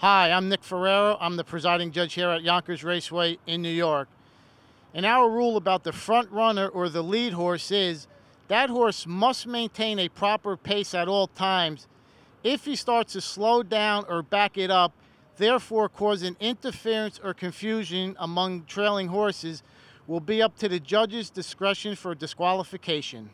Hi, I'm Nick Ferriero. I'm the presiding judge here at Yonkers Raceway in New York. And our rule about the front runner or the lead horse is that horse must maintain a proper pace at all times. If he starts to slow down or back it up, therefore causing interference or confusion among trailing horses, will be up to the judge's discretion for disqualification.